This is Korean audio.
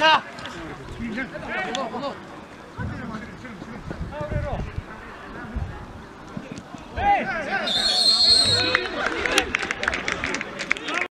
가.